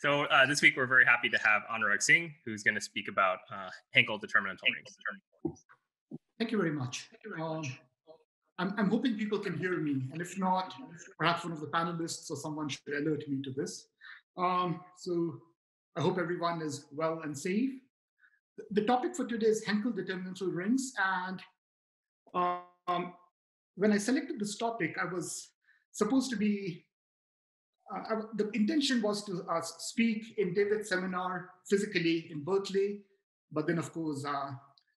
So uh, this week we're very happy to have Anurag Singh, who's going to speak about uh, Hankel determinantal rings. Thank you very much. Um, I'm, I'm, hoping people can hear me, and if not, perhaps one of the panelists or someone should alert me to this. Um, so I hope everyone is well and safe. The topic for today is Hankel determinantal rings, and um, when I selected this topic, I was supposed to be uh, the intention was to uh, speak in David's seminar physically in Berkeley, but then of course uh,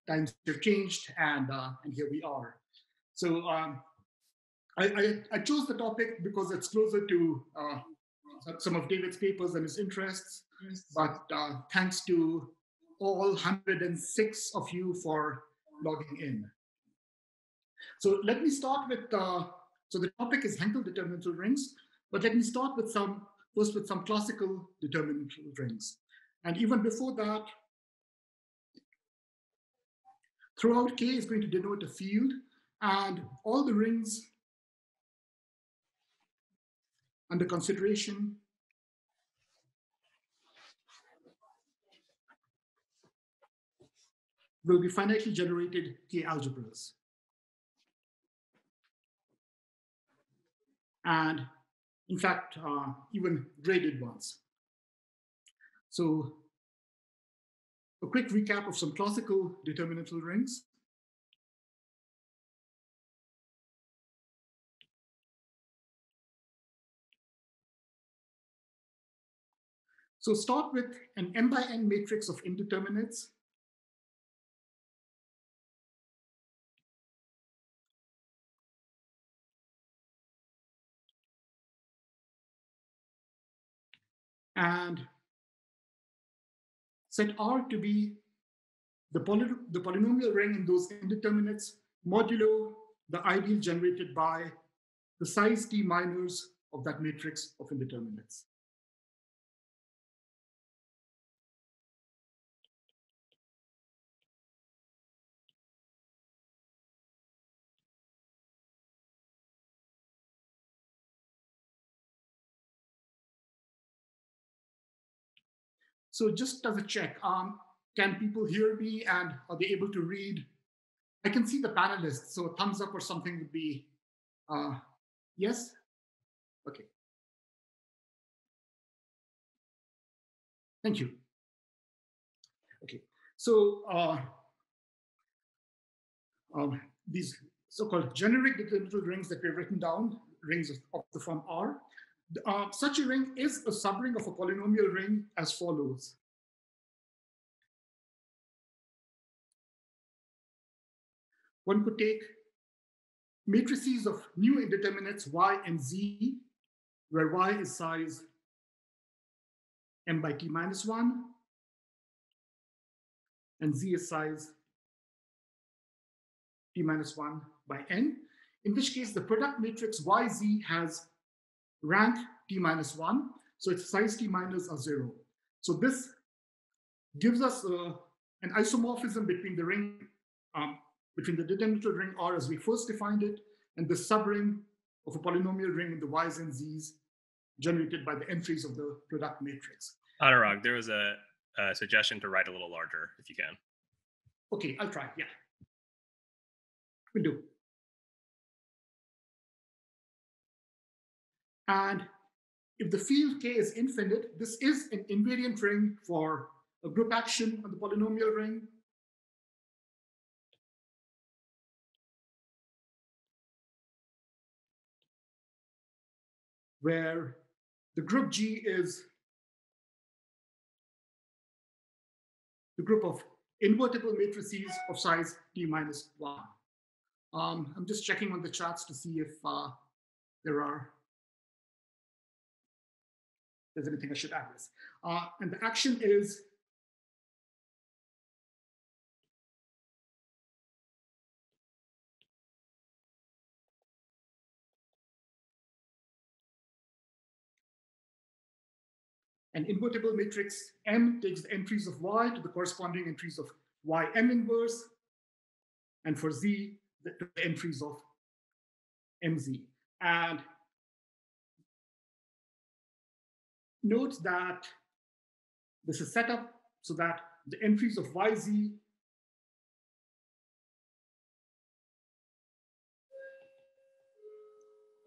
times have changed, and uh, and here we are. So um, I, I, I, chose the topic because it's closer to uh, some of David's papers and his interests. But uh, thanks to all 106 of you for logging in. So let me start with, so the topic is Hankel determinantal rings. But let me start with some, first with some classical determinantal rings. And even before that, throughout K is going to denote a field and all the rings under consideration will be finitely generated K algebras. And in fact, uh, even graded ones. So a quick recap of some classical determinantal rings. So start with an m by n matrix of indeterminates and set R to be the, poly the polynomial ring in those indeterminates modulo the ideal generated by the size t minors of that matrix of indeterminates. So just as a check, um, can people hear me and are they able to read? I can see the panelists, so a thumbs up or something would be, uh, yes? Okay. Thank you. Okay, so uh, um, these so-called generic determinantal rings that we've written down, rings of, of the form R, uh, such a ring is a subring of a polynomial ring as follows. One could take matrices of new indeterminates y and z, where y is size m by t minus 1, and z is size t minus 1 by n, in which case the product matrix yz has rank t minus 1. So its size t minus are 0. So this gives us uh, an isomorphism between the ring, um, between the determinant ring R as we first defined it, and the subring of a polynomial ring in the y's and z's generated by the entries of the product matrix. Anurag, there was a, a suggestion to write a little larger if you can. Okay, I'll try. Yeah. Will do. And if the field K is infinite, this is an invariant ring for a group action on the polynomial ring. Where the group G is the group of invertible matrices of size t minus 1. Um, I'm just checking on the charts to see if uh, there are there's anything I should address. Uh, and the action is an invertible matrix M takes the entries of Y to the corresponding entries of YM inverse, and for Z, the, the entries of MZ. And note that this is set up so that the entries of YZ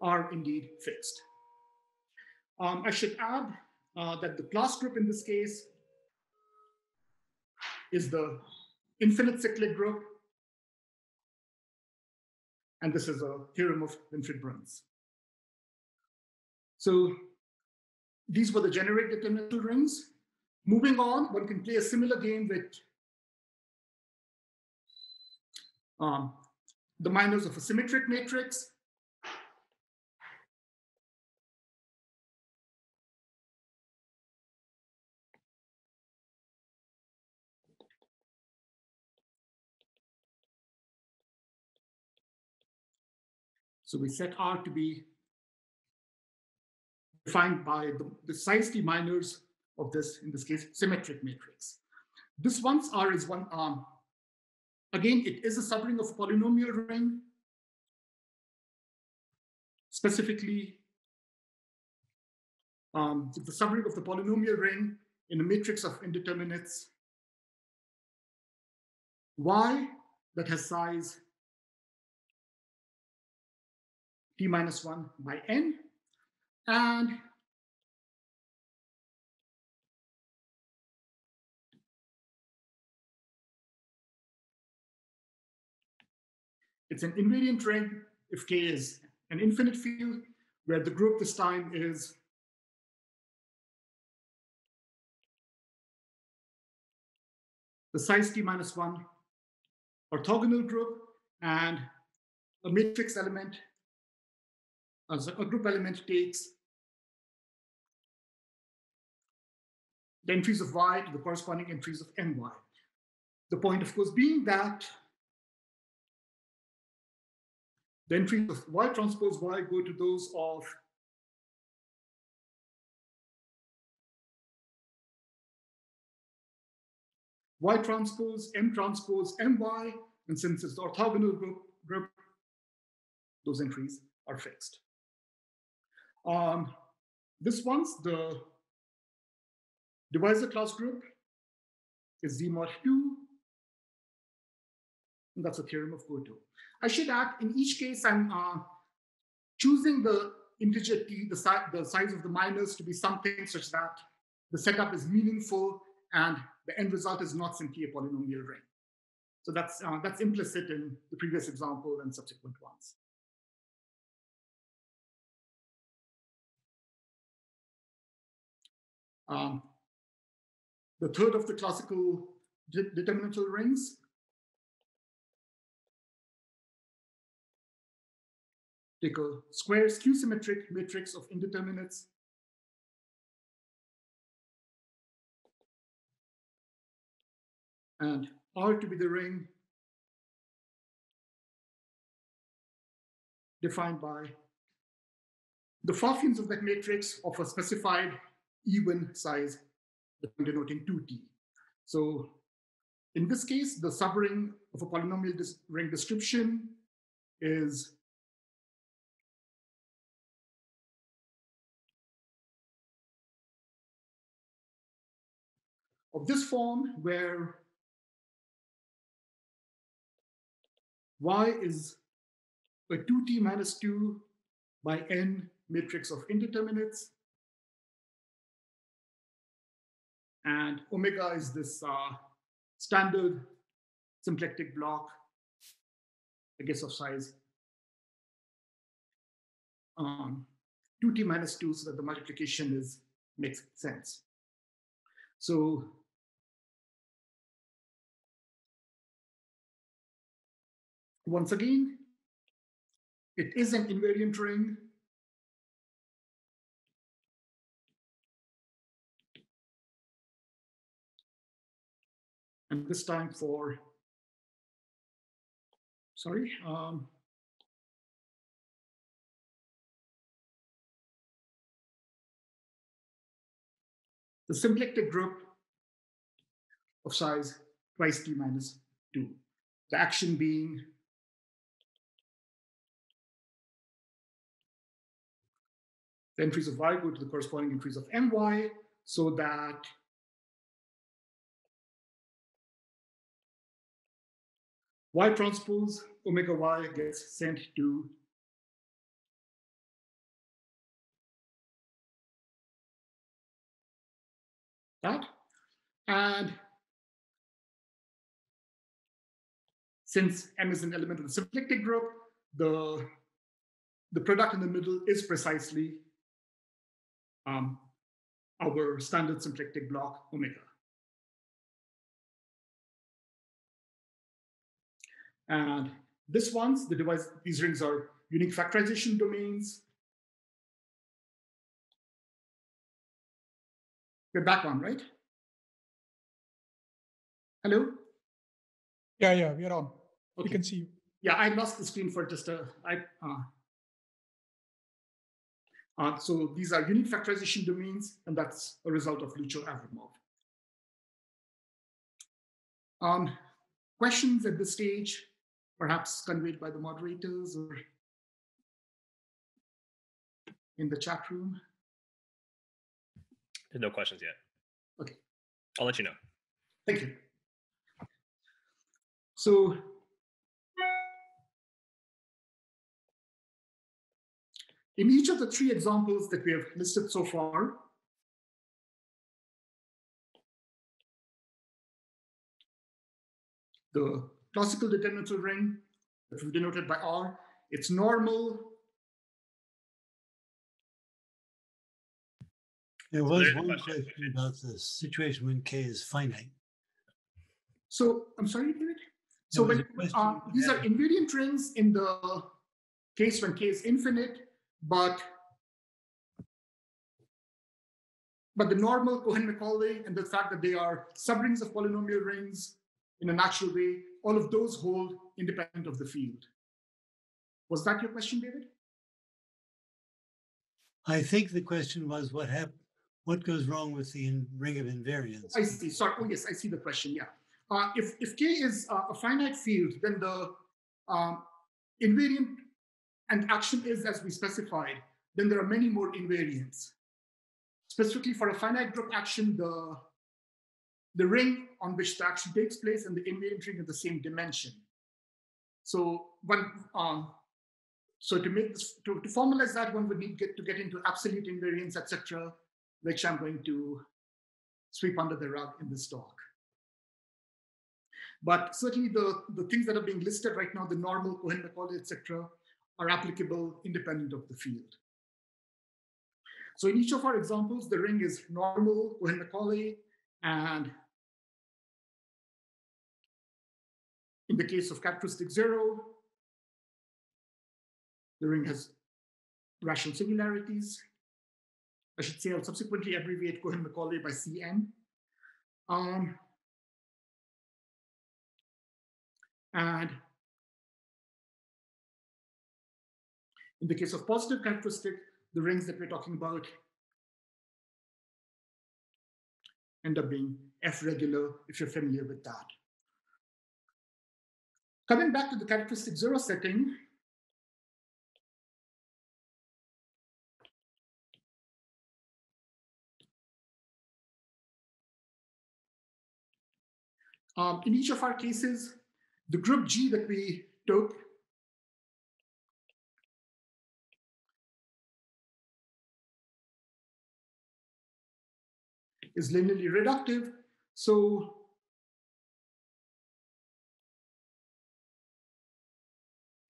are indeed fixed. Um, I should add uh, that the class group in this case is the infinite cyclic group. And this is a theorem of Winfried-Bruns. So these were the generic determinantal rings. Moving on, one can play a similar game with um, the minors of a symmetric matrix. So we set R to be defined by the, the size T minors of this, in this case, symmetric matrix. This once R is one, um, again, it is a subring of polynomial ring. Specifically, um, the subring of the polynomial ring in a matrix of indeterminates Y that has size t minus 1 by n. And it's an invariant ring if k is an infinite field, where the group this time is the size t minus 1 orthogonal group and a matrix element as a group element takes the entries of y to the corresponding entries of ny. The point, of course, being that the entries of y transpose y go to those of y transpose, m transpose, my, and since it's the orthogonal group, group those entries are fixed. Um, this one's the divisor class group is Z mod 2. And that's a theorem of Goto. I should add, in each case, I'm uh, choosing the integer t, the, si the size of the minors, to be something such that the setup is meaningful and the end result is not simply a polynomial ring. So that's, uh, that's implicit in the previous example and subsequent ones. Um, the third of the classical de determinantal rings. Take a square skew symmetric matrix of indeterminates. And R to be the ring defined by the Pfaffians of that matrix of a specified even size denoting 2t. So in this case, the subring of a polynomial dis ring description is of this form where y is a 2t minus 2 by n matrix of indeterminates And omega is this uh, standard symplectic block, I guess of size um, 2t minus 2 so that the multiplication is makes sense. So once again, it is an invariant ring and this time for, sorry, um, the symplectic group of size twice t minus 2. The action being the entries of y go to the corresponding entries of my so that y transpose omega y gets sent to that. And since M is an element of the symplectic group, the, the product in the middle is precisely um, our standard symplectic block omega. And this ones, the device, these rings are unique factorization domains. We're back on, right? Hello? Yeah, yeah, we're on. We can see you. Yeah, I lost the screen for just a. I, uh, uh, so these are unique factorization domains, and that's a result of Lucho-Avramov. Um, questions at this stage, perhaps conveyed by the moderators or in the chat room? There's no questions yet. Okay. I'll let you know. Thank you. So in each of the three examples that we have listed so far, the classical determinantal ring that we've denoted by R, it's normal. There was one question. question about the situation when k is finite. So I'm sorry, David. So when uh, these are invariant rings in the case when k is infinite, but but the normal Cohen-Macaulay and the fact that they are subrings of polynomial rings in a natural way, all of those hold independent of the field. Was that your question, David? I think the question was what hap- what goes wrong with the in- ring of invariants? I see. Sorry. Oh, yes, I see the question. Yeah. Uh, if if K is uh, a finite field, then the um, invariant and action is as we specified, then there are many more invariants. Specifically for a finite group action, the, the ring on which the action takes place and the invariant ring are the same dimension. So one, um, so to make this, to, to formalize that, one would need get, to get into absolute invariance, etc., which I'm going to sweep under the rug in this talk. But certainly the, the things that are being listed right now, the normal Cohen-Macaulay, etc., are applicable independent of the field. So in each of our examples, the ring is normal Cohen-Macaulay, and in the case of characteristic zero, the ring has rational singularities. I should say I'll subsequently abbreviate Cohen-Macaulay by CM. Um, and in the case of positive characteristic, the rings that we're talking about end up being F regular, if you're familiar with that. Coming back to the characteristic zero setting, um, in each of our cases, the group G that we took is linearly reductive. So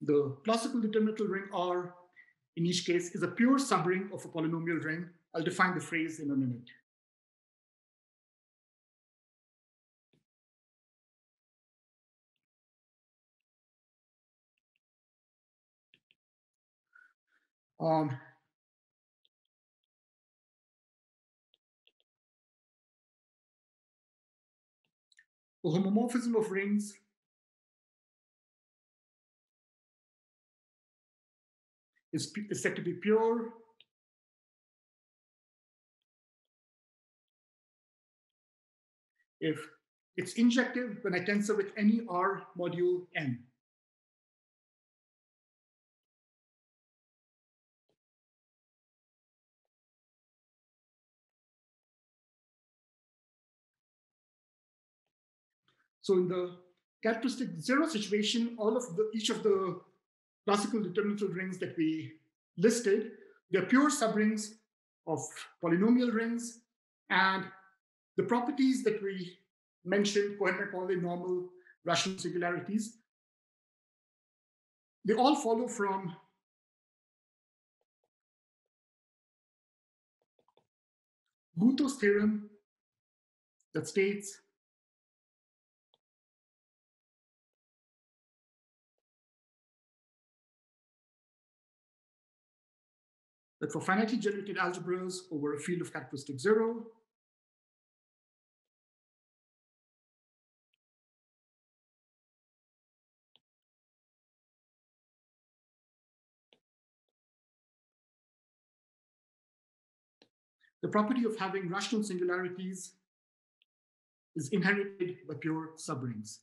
the classical determinantal ring R in each case is a pure subring of a polynomial ring. I'll define the phrase in a minute. Um, a homomorphism of rings is, is said to be pure if it's injective when I tensor with any R module n. So in the characteristic zero situation, all of the each of the classical determinantal rings that we listed, they're pure subrings of polynomial rings, and the properties that we mentioned, Cohen-Macaulay normal rational singularities, they all follow from Boutot's theorem that states that for finitely generated algebras over a field of characteristic zero, the property of having rational singularities is inherited by pure subrings.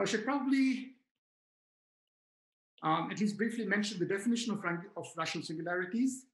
Now, I should probably um, at least briefly mention the definition of, of rational singularities.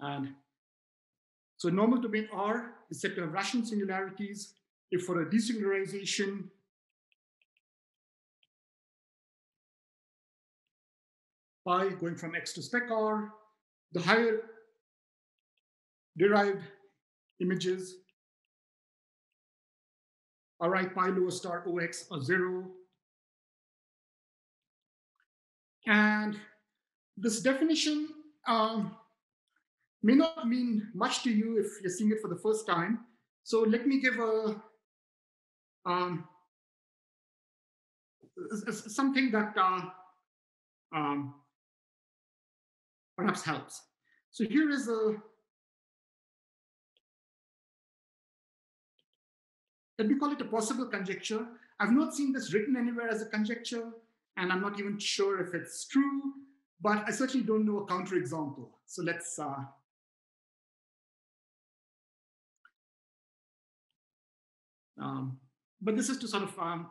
And so normal domain R is to have rational singularities if for a desingularization pi going from X to spec R, the higher derived images are right pi lower star OX are zero. And this definition um, may not mean much to you if you're seeing it for the first time. So let me give a um, something that uh, um, perhaps helps. So here is a let me call it a possible conjecture. I've not seen this written anywhere as a conjecture, and I'm not even sure if it's true, but I certainly don't know a counterexample. So let's uh, Um, but this is to sort of um,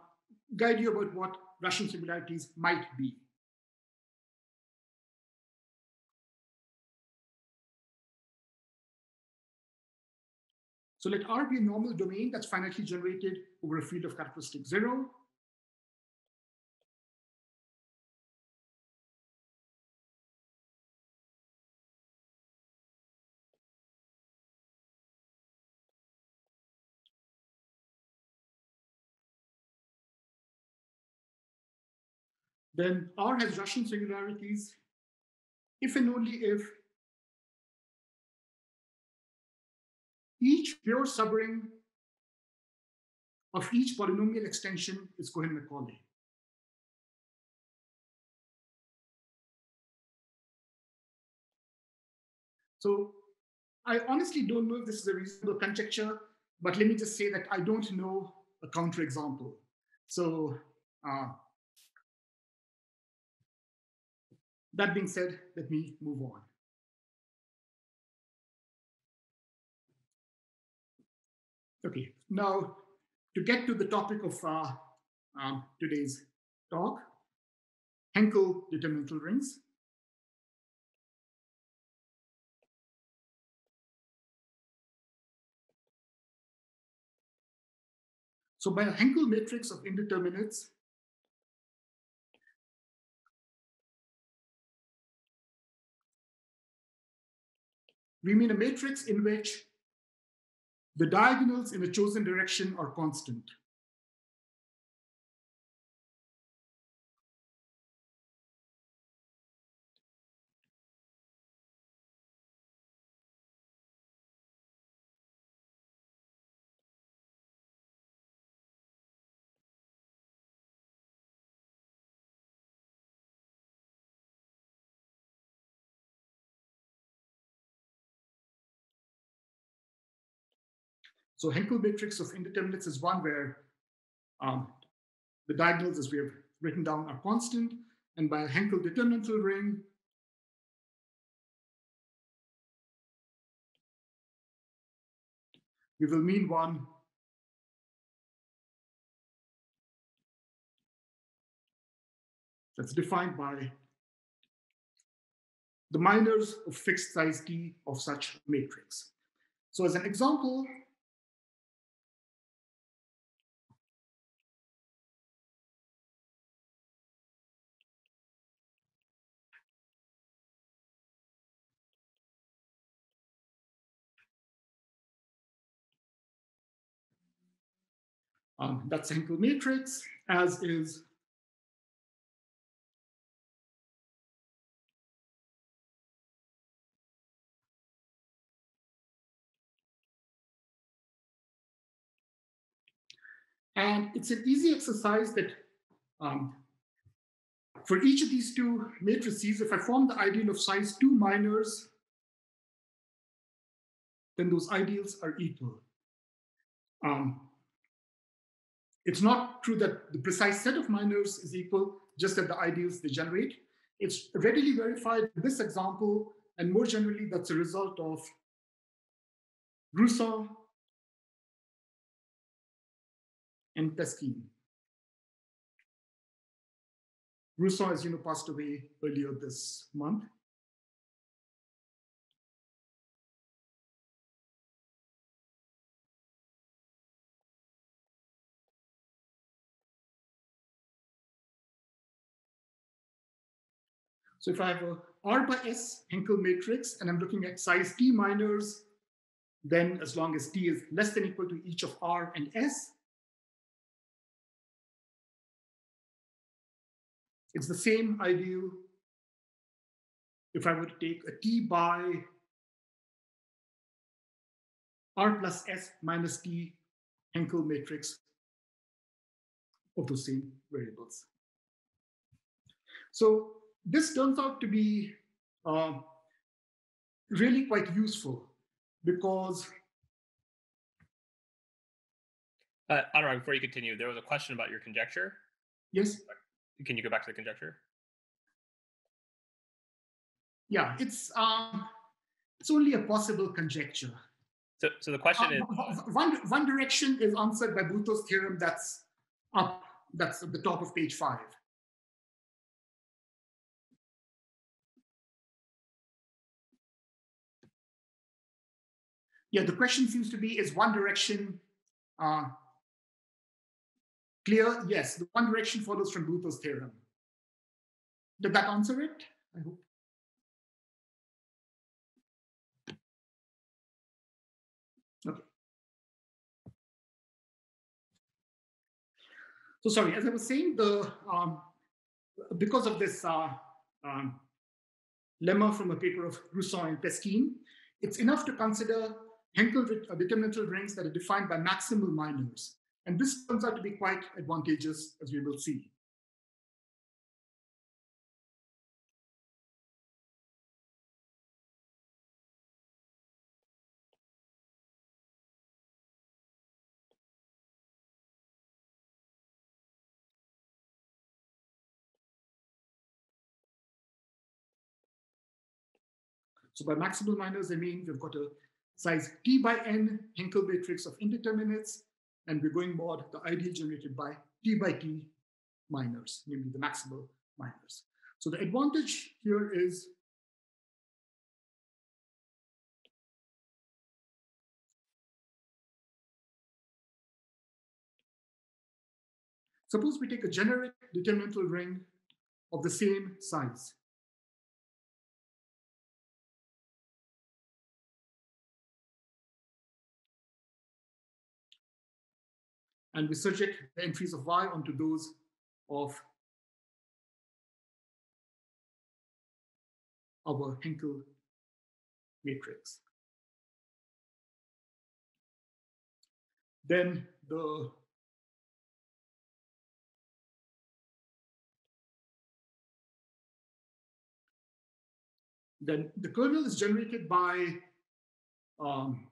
guide you about what rational singularities might be. So let R be a normal domain that's finitely generated over a field of characteristic zero. Then R has rational singularities if and only if each pure subring of each polynomial extension is Cohen-Macaulay. So I honestly don't know if this is a reasonable conjecture, but let me just say that I don't know a counterexample. So uh, That being said, let me move on. Okay, now to get to the topic of uh, um, today's talk, Hankel determinantal rings. So by a Hankel matrix of indeterminates, we mean a matrix in which the diagonals in a chosen direction are constant. So Hankel matrix of indeterminates is one where um, the diagonals, as we have written down, are constant. And by a Hankel determinantal ring, we will mean one that's defined by the minors of fixed size D of such matrix. So as an example, Um, that's Hankel matrix, as is And it's an easy exercise that um, for each of these two matrices, if I form the ideal of size two minors, then those ideals are equal. Um, it's not true that the precise set of minors is equal, just that the ideals they generate. It's readily verified in this example, and more generally, that's a result of Gruson and Peskine. Gruson, as you know, passed away earlier this month. So if I have a R by S Hankel matrix and I'm looking at size T minors, then as long as T is less than equal to each of R and S, it's the same ideal if I were to take a T by R plus S minus T Hankel matrix of those same variables. So this turns out to be uh, really quite useful because. Uh, Anurag, before you continue, there was a question about your conjecture. Yes. Can you go back to the conjecture? Yeah, it's um, it's only a possible conjecture. So, so the question is uh, one one direction is answered by Boutot's theorem. That's up. That's at the top of page five. Yeah, the question seems to be, is one direction uh, clear? Yes, the one direction follows from Boutot's theorem. Did that answer it? I hope. Okay. So sorry, as I was saying, the um, because of this uh, um, lemma from a paper of Gruson and Peskine, it's enough to consider Hankel uh, determinantal rings that are defined by maximal minors. And this turns out to be quite advantageous, as we will see. So by maximal minors, I mean we've got a size t by n Hankel matrix of indeterminates, and we're going mod the ideal generated by t by t minors, namely the maximal minors. So the advantage here is Suppose we take a generic determinantal ring of the same size. And we subject the entries of y onto those of our Hankel matrix. Then the then the kernel is generated by um,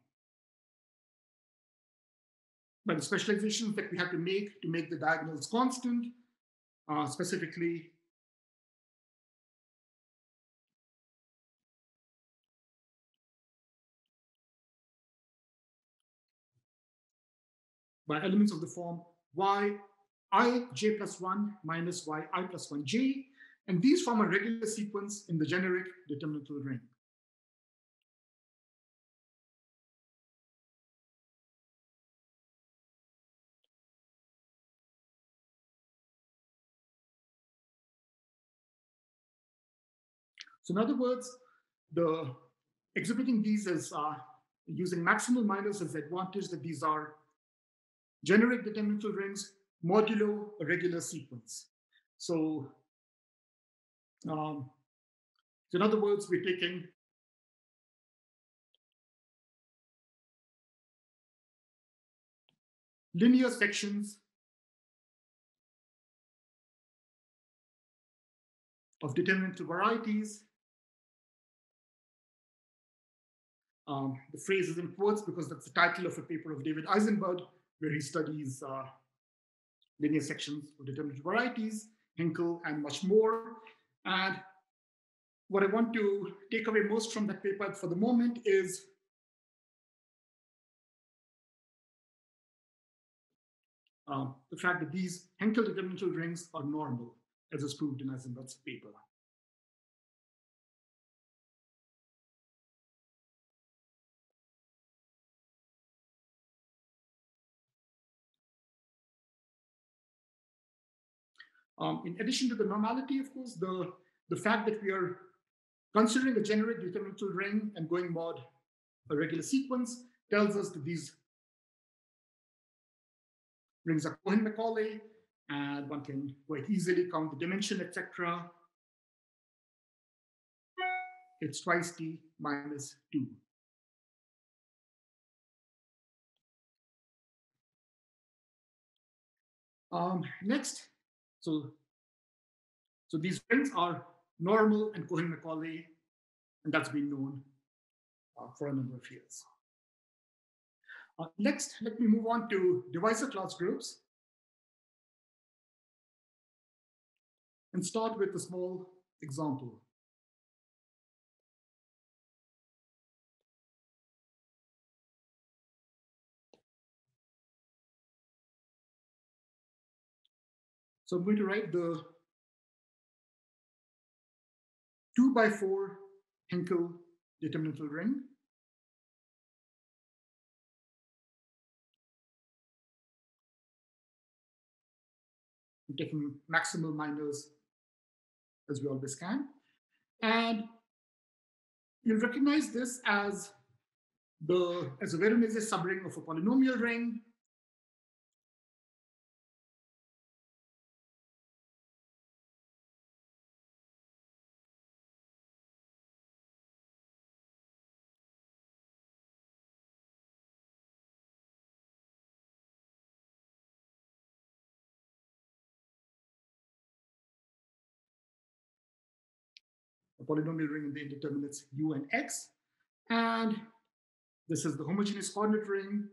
by the specializations that we have to make to make the diagonals constant, uh, specifically by elements of the form y i j plus 1 minus y i plus 1 j, and these form a regular sequence in the generic determinantal ring. So in other words, the exhibiting these as uh, using maximal minors as advantage that these are generic determinantal rings modulo a regular sequence. So, um, so in other words, we're taking linear sections of determinantal varieties Um, the phrase is in quotes because that's the title of a paper of David Eisenbud, where he studies uh, linear sections of determinantal varieties, Hankel, and much more. And what I want to take away most from that paper for the moment is uh, the fact that these Hankel determinantal rings are normal, as is proved in Eisenbud's paper. Um, in addition to the normality, of course, the, the fact that we are considering a generic determinantal ring and going mod a regular sequence tells us that these rings are Cohen-Macaulay, and one can quite easily count the dimension, etc. It's twice t minus 2. Um, next, so, so these rings are normal and Cohen-Macaulay, and that's been known uh, for a number of years. Uh, next, let me move on to divisor class groups and start with a small example. So I'm going to write the two by four Hankel determinantal ring. I'm taking maximal minors as we always can. And you'll recognize this as the as a Veronese subring of a polynomial ring polynomial ring in the indeterminates u and x. And this is the homogeneous coordinate ring.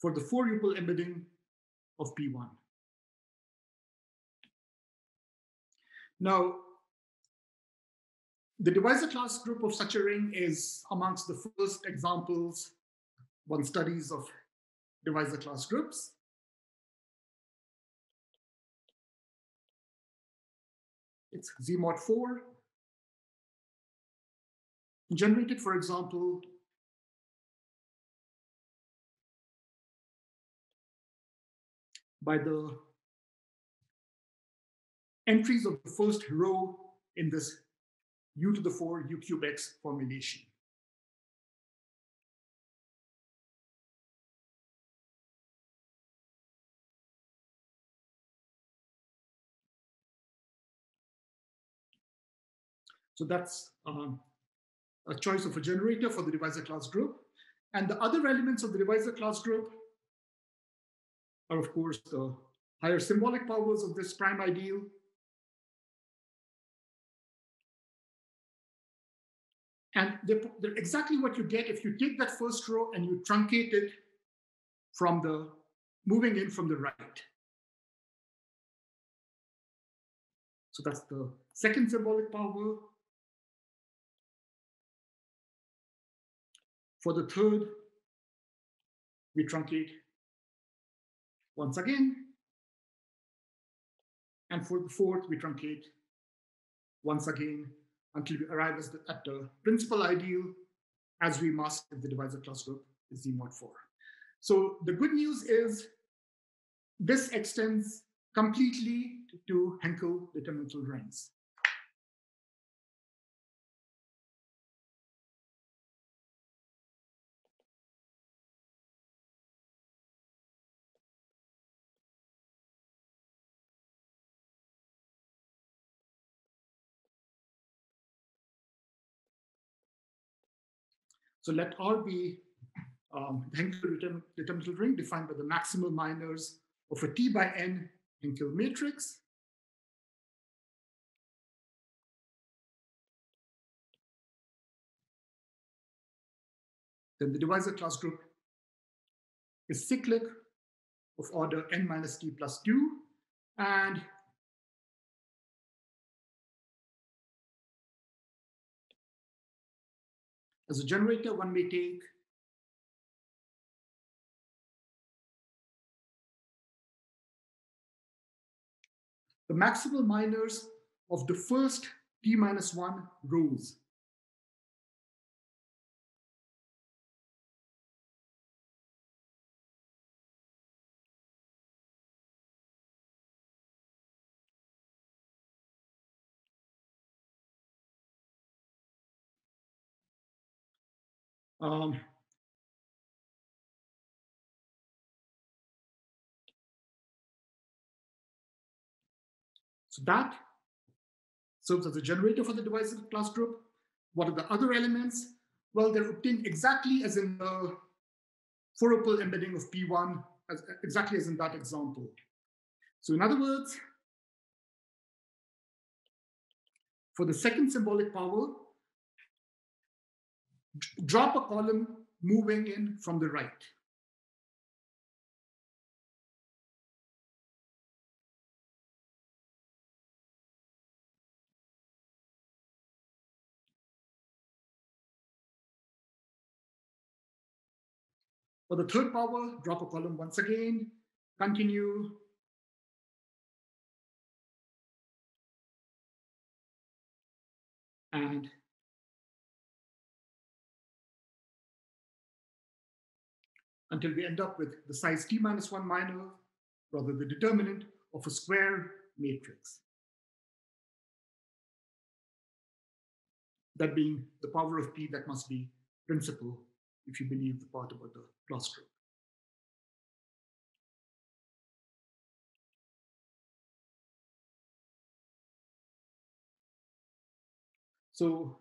for the four tuple embedding of P1. Now, the divisor class group of such a ring is amongst the first examples one studies of divisor class groups. It's Z mod 4. Generated, for example, by the entries of the first row in this u to the 4 u cube x formulation. So that's um, a choice of a generator for the divisor class group. And the other elements of the divisor class group are, of course, the higher symbolic powers of this prime ideal. And they're, they're exactly what you get if you take that first row and you truncate it from the moving in from the right. So that's the second symbolic power. For the third, we truncate once again. And for the fourth, we truncate once again until we arrive at the principal ideal as we must if the divisor class group is Z mod 4. So the good news is this extends completely to Hankel determinantal rings. So let R be um, the Hankel determinant ring defined by the maximal minors of a T by N Hankel matrix. Then the divisor class group is cyclic of order n minus t plus 2. And As a generator, one may take the maximal minors of the first t minus 1 rows. Um, so that serves as a generator for the divisor class group. What are the other elements? Well, they're obtained exactly as in the four embedding of P1, as, exactly as in that example. So in other words, for the second symbolic power, drop a column moving in from the right. For the third power, drop a column once again, continue. And until we end up with the size t minus 1 minor, rather the determinant of a square matrix. That being the power of p that must be principal if you believe the part about the class group. So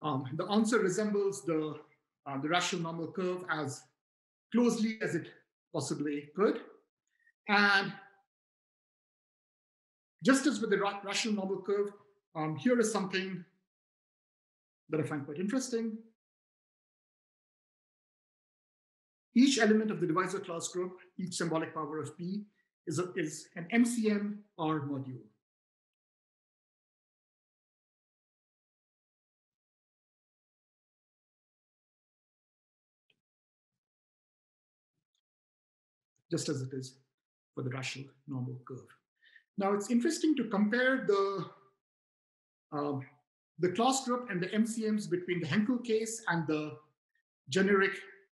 um, the answer resembles the uh, the rational normal curve as closely as it possibly could. And just as with the rational normal curve, um, here is something that I find quite interesting. Each element of the divisor class group, each symbolic power of P, is, a, is an MCM R module. Just as it is for the rational normal curve. Now it's interesting to compare the, uh, the class group and the MCMs between the Hankel case and the generic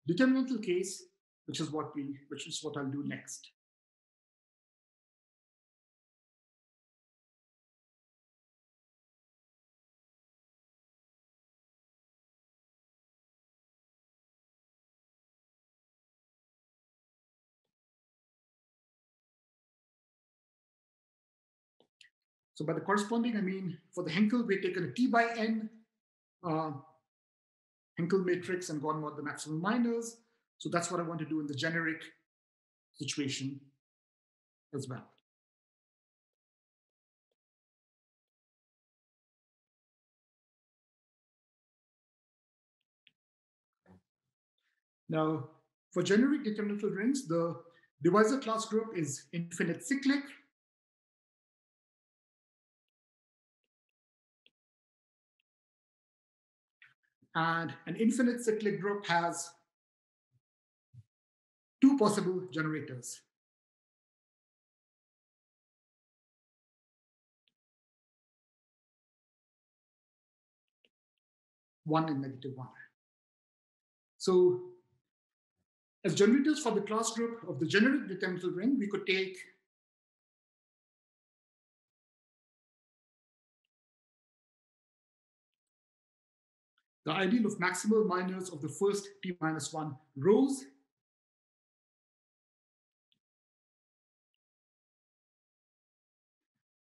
determinantal case, which is what we, which is what I'll do next. So by the corresponding, I mean, for the Hankel, we've taken a T by N uh, Hankel matrix and gone with the maximal minors. So that's what I want to do in the generic situation as well. Now, for generic determinant rings, the divisor class group is infinite cyclic And an infinite cyclic group has two possible generators. One and negative one. So as generators for the class group of the generic determinant ring, we could take the ideal of maximal minors of the first t minus 1 rows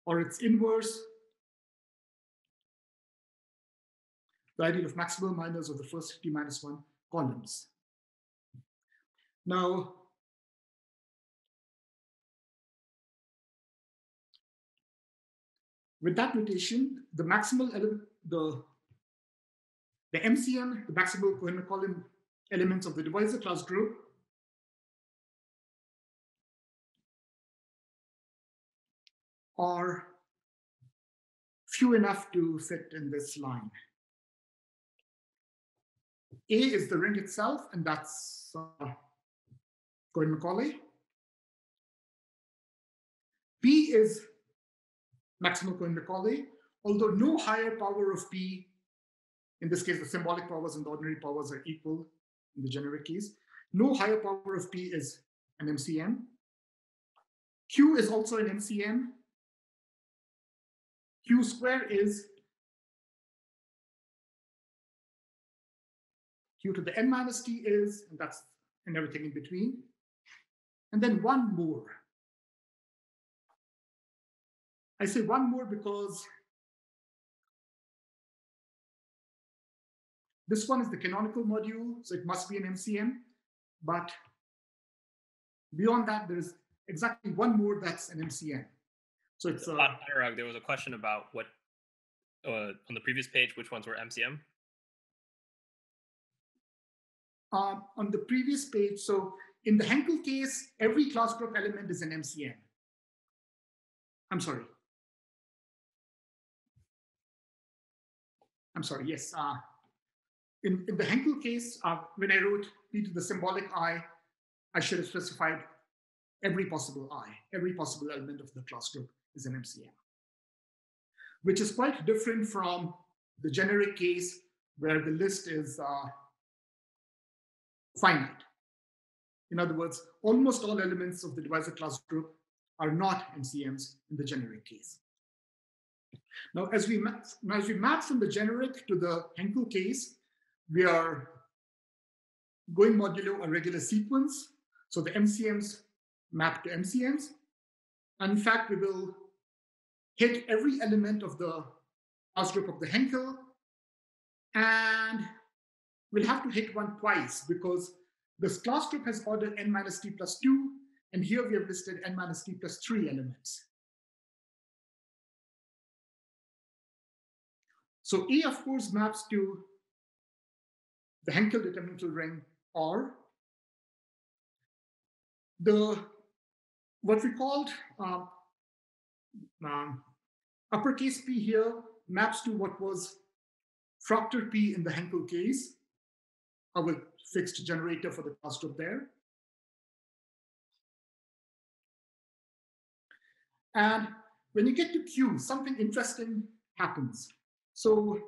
or its inverse, the ideal of maximal minors of the first t minus 1 columns. Now, with that notation, the maximal element, the, the MCM, the maximal Cohen-Macaulay elements of the divisor class group are few enough to fit in this line. A is the ring itself, and that's uh, Cohen-Macaulay. P is maximal Cohen-Macaulay, although no higher power of P, in this case, the symbolic powers and the ordinary powers are equal in the generic case. No higher power of P is an MCM. Q is also an MCM. Q square is Q to the n minus t is, and that's and everything in between. And then one more. I say one more because this one is the canonical module, so it must be an MCM. But beyond that, there is exactly one more that's an MCM. So it's uh, Anurag, there was a question about what uh, on the previous page, which ones were MCM? Uh, on the previous page, so in the Hankel case, every class group element is an MCM. I'm sorry. I'm sorry, yes. Uh, in, in the Hankel case, uh, when I wrote P to the symbolic I, I should have specified every possible I, every possible element of the class group is an MCM, which is quite different from the generic case where the list is uh, finite. In other words, almost all elements of the divisor class group are not MCMs in the generic case. Now, as we now as we map from the generic to the Hankel case, we are going modulo a regular sequence. So the MCMs map to MCMs. And in fact, we will hit every element of the class group of the Hankel. And we'll have to hit one twice because this class group has order n minus t plus 2, and here we have listed n minus t plus 3 elements. So A, of course, maps to the Hankel determinantal ring R. The what we called uh, um, uppercase P here maps to what was Proctor P in the Hankel case, our fixed generator for the class group there. And when you get to Q, something interesting happens. So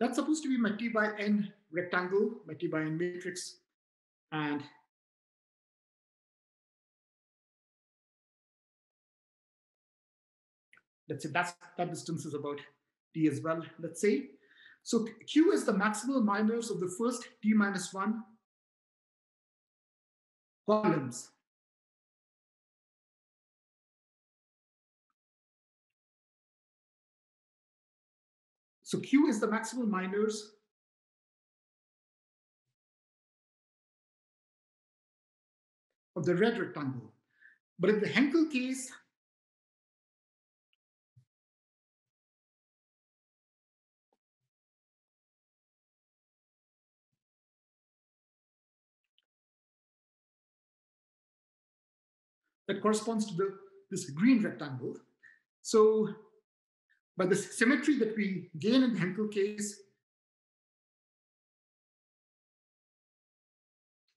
That's supposed to be my T by N rectangle, my T by N matrix. And let's say that's, that distance is about T as well, let's say. So Q is the maximal minors of the first T minus one columns. So Q is the maximal minors of the red rectangle. But in the Hankel case, that corresponds to the, this green rectangle. So by the symmetry that we gain in the Hankel case,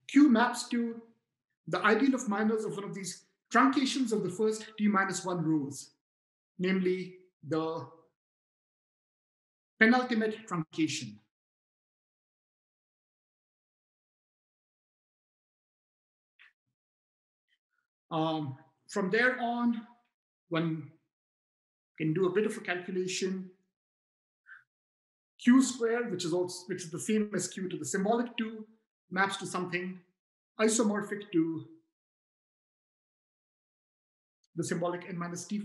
Q maps to the ideal of minors of one of these truncations of the first t minus one rows, namely the penultimate truncation. Um, from there on, one can do a bit of a calculation. Q squared, which is also which is the same as Q to the symbolic two, maps to something isomorphic to the symbolic n minus t,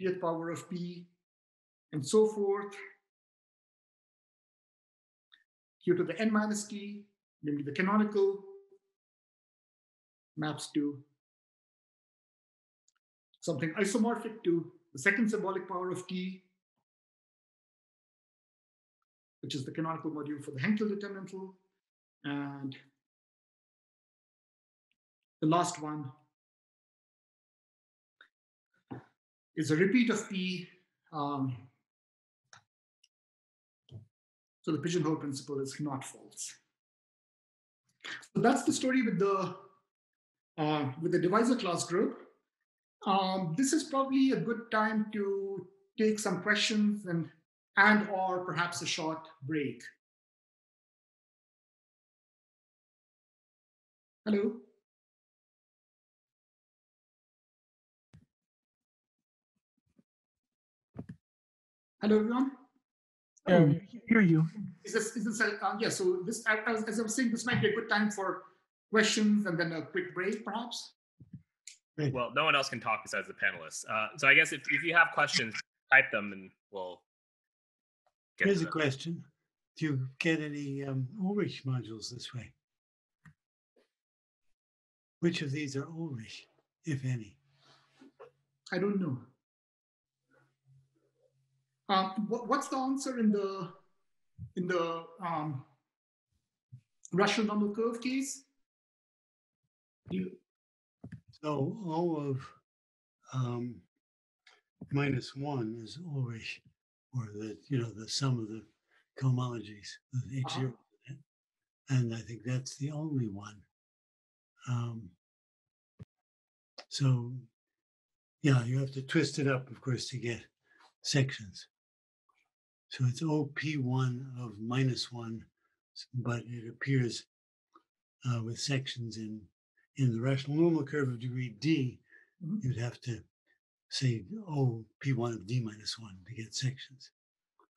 tth power of p, and so forth. Q to the n minus t, namely the canonical, maps to something isomorphic to the second symbolic power of t, which is the canonical module for the Hankel determinantal. And the last one is a repeat of P. Um, so the pigeonhole principle is not false. So that's the story with the uh, with the divisor class group. Um, this is probably a good time to take some questions and and or perhaps a short break. Hello. Hello, everyone. Yeah, we hear you. Is this, is this, uh, yeah, so this, I, I as I was saying, this might be a good time for questions and then a quick break, perhaps? Great. Well, no one else can talk besides the panelists. Uh, so I guess if, if you have questions, type them and we'll get Here's to a them. question. Do you get any um, Ulrich modules this way? Which of these are Ulrich, if any? I don't know. Um, what, what's the answer in the, in the um, rational normal curve case? You, So O of um, minus one is Ulrich, or the you know the sum of the cohomologies, the H Uh-huh. zero, and I think that's the only one. Um, so yeah, you have to twist it up, of course, to get sections. So it's OP1 of minus one, but it appears uh, with sections in in the rational normal curve of degree d, Mhm. you'd have to say oh p1 of d minus one to get sections.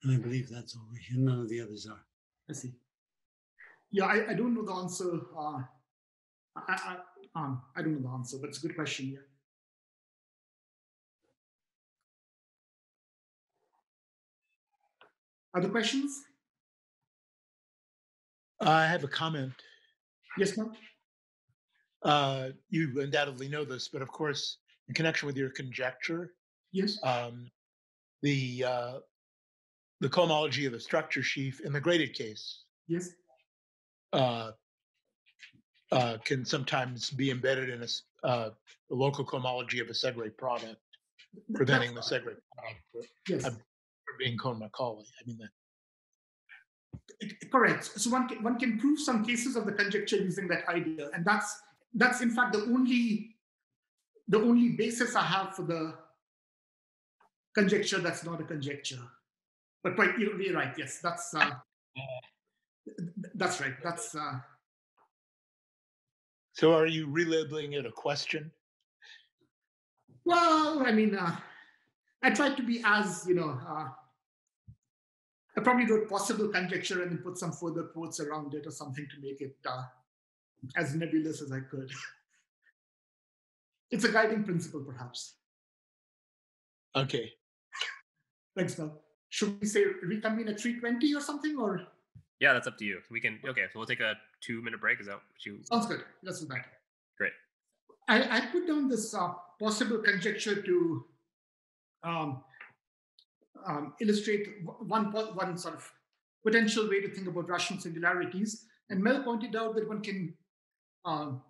And I believe that's all. here. none of the others are. I see. Yeah, I, I don't know the answer. Uh, I, I, um, I don't know the answer, but it's a good question. Yeah. Other questions? I have a comment. Yes, ma'am? Uh, you undoubtedly know this, but of course, in connection with your conjecture, Yes. um, the uh, the cohomology of the structure sheaf in the graded case Yes. uh, uh, can sometimes be embedded in a uh, the local cohomology of a Segre product, preventing the Segre product from Yes. I'm- being Cohen-Macaulay. I mean, that, Correct. So one can, one can prove some cases of the conjecture using that idea, and that's that's in fact the only the only basis I have for the conjecture that's not a conjecture. But you're you're right. Yes, that's uh, that's right. That's uh, so are you relabeling it a question? well. I mean, uh, I tried to be as you know. Uh, I probably wrote possible conjecture and then put some further quotes around it or something to make it uh, as nebulous as I could. it's a guiding principle, perhaps. Okay. Thanks, Mel. Should we say reconvene at 320 or something? Or Yeah, that's up to you. We can okay. So we'll take a two minute break. Is that what you? sounds good. Let's do that. Great. I, I put down this uh, possible conjecture to um, um, illustrate one one sort of potential way to think about rational singularities. And Mel pointed out that one can um,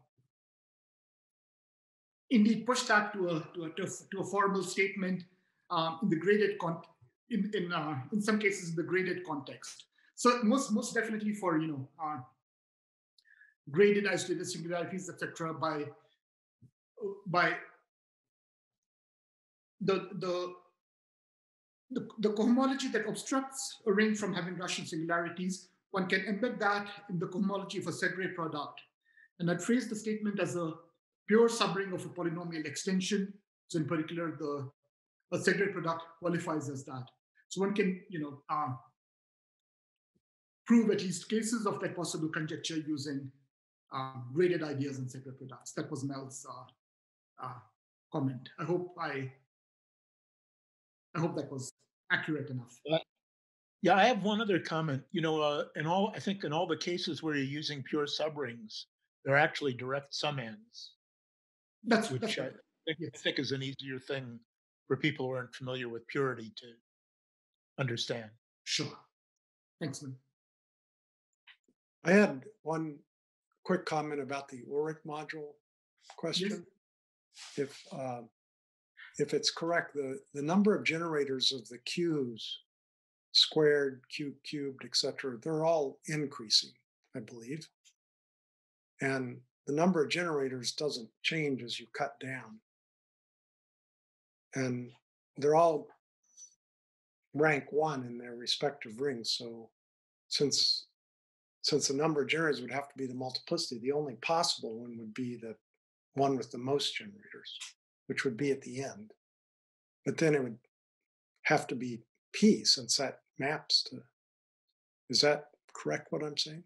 indeed push that to a to a, to a, formal statement um, in the graded con in in uh, in some cases in the graded context. So most most definitely for you know uh, graded isolated singularities etc. by by the the the, the cohomology that obstructs a ring from having rational singularities, one can embed that in the cohomology of a Segre product. And I'd phrase the statement as a pure subring of a polynomial extension. So in particular, the a Segre product qualifies as that. So one can, you know, uh, prove at least cases of that possible conjecture using uh, graded ideas and Segre products. That was Mel's uh, uh, comment. I hope I I hope that was accurate enough. Yeah, I have one other comment. You know, uh, in all, I think in all the cases where you're using pure subrings, they're actually direct summands, That's which that's I right. think, Yes. I think is an easier thing for people who aren't familiar with purity to understand. Sure. Thanks, man. I had one quick comment about the Ulrich module question. If, uh, if it's correct, the, the number of generators of the Qs, squared, Q cubed, et cetera, they're all increasing, I believe. And the number of generators doesn't change as you cut down. And they're all rank one in their respective rings. So since since the number of generators would have to be the multiplicity, the only possible one would be the one with the most generators, which would be at the end. But then it would have to be P since that maps to. Is that correct what I'm saying?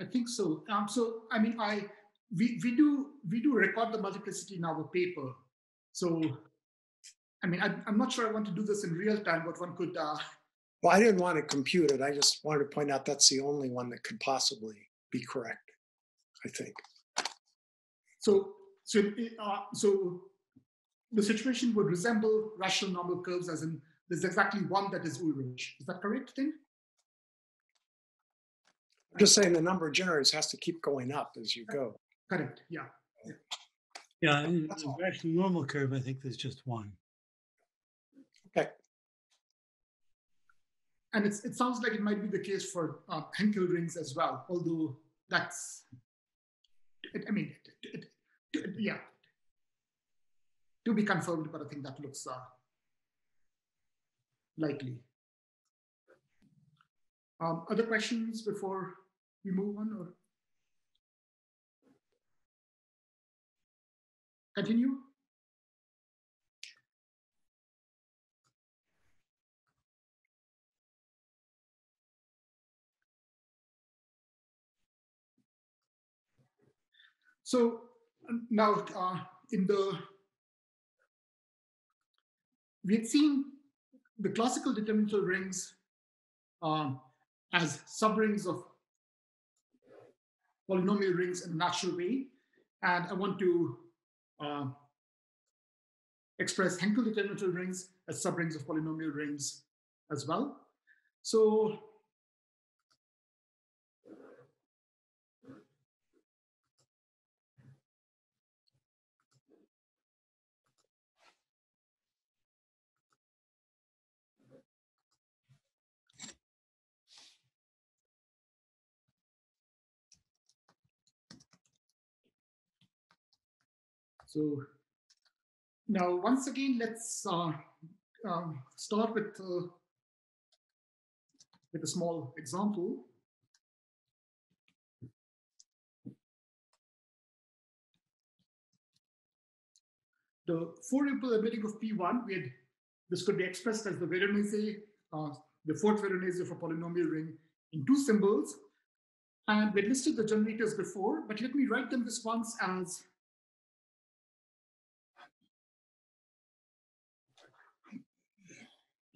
I think so. Um, so I mean, I we we do we do record the multiplicity in our paper. So I mean, I, I'm not sure I want to do this in real time, but one could. Uh, Well, I didn't want to compute it. I just wanted to point out that's the only one that could possibly be correct, I think. so so uh, so the situation would resemble rational normal curves, as in there's exactly one that is Ulrich. Is that correct, then? I'm just saying the number of generators has to keep going up as you go. Correct. Yeah. Yeah, in That's the all. normal curve, I think there's just one. Okay. And it's, it sounds like it might be the case for uh, Hankel rings as well, although that's, it, I mean, it, it, it- yeah, to be confirmed, but I think that looks uh, likely. Um, other questions before we move on or continue? So now uh, in the we had seen the classical determinantal rings um, as subrings of polynomial rings in a natural way, and I want to uh, express Hankel determinantal rings as subrings of polynomial rings as well. So So now, once again, let's uh, um, start with uh, with a small example. The four-ripple embedding of P1, we had this could be expressed as the Veronese, uh, the fourth Veronese of a polynomial ring in two symbols. And we listed the generators before, but let me write them this once as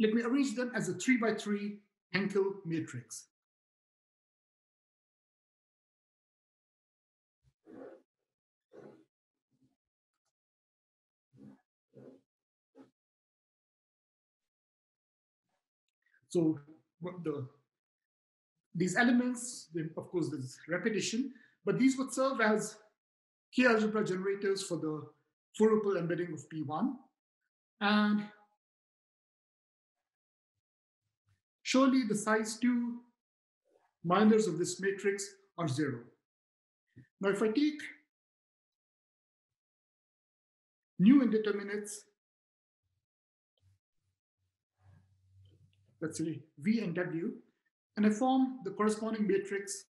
let me arrange them as a three by three Hankel matrix. So the these elements, of course, there's repetition, but these would serve as K algebra generators for the four-tuple embedding of P1. And surely the size 2 minors of this matrix are 0. Now, if I take new indeterminates, let's say V and W, and I form the corresponding matrix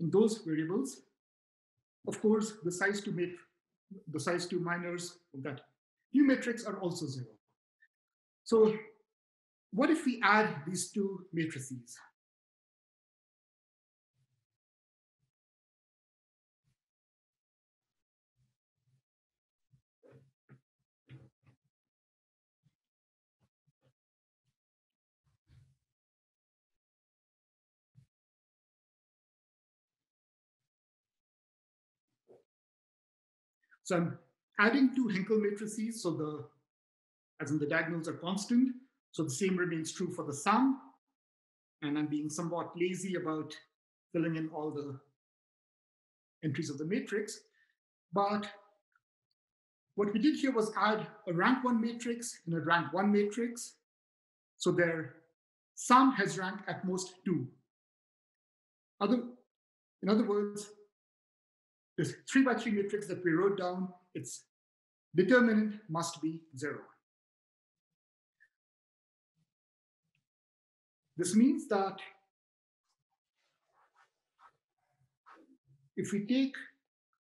in those variables. Of course, the size two mat the size two minors of that new matrix are also zero. So what if we add these two matrices? So I'm adding two Hankel matrices, so the, as in the diagonals are constant, so the same remains true for the sum. And I'm being somewhat lazy about filling in all the entries of the matrix. But what we did here was add a rank one matrix and a rank one matrix. So their sum has rank at most two. Other, in other words, this three by three matrix that we wrote down, its determinant must be zero. This means that if we take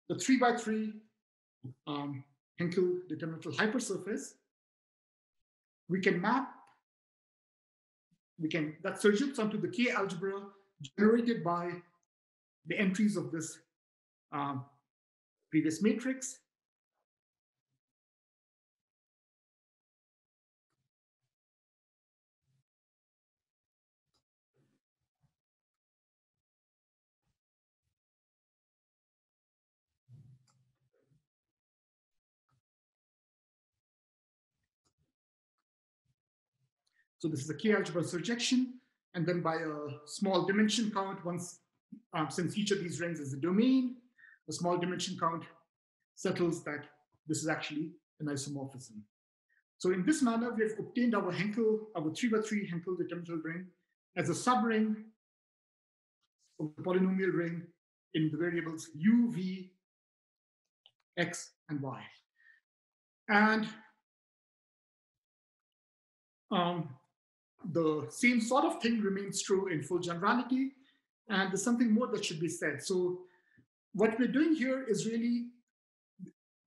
the three by three um, Hankel determinantal hypersurface, we can map, we can, that surjects onto the K algebra generated by the entries of this um, previous matrix. So this is a K-algebra surjection, and then by a small dimension count, once um, since each of these rings is a domain, a small dimension count settles that this is actually an isomorphism. So in this manner, we have obtained our Hankel, our three by three Hankel determinant ring as a subring of the polynomial ring in the variables u, v, x, and y. And um, the same sort of thing remains true in full generality. And there's something more that should be said. So what we're doing here is really,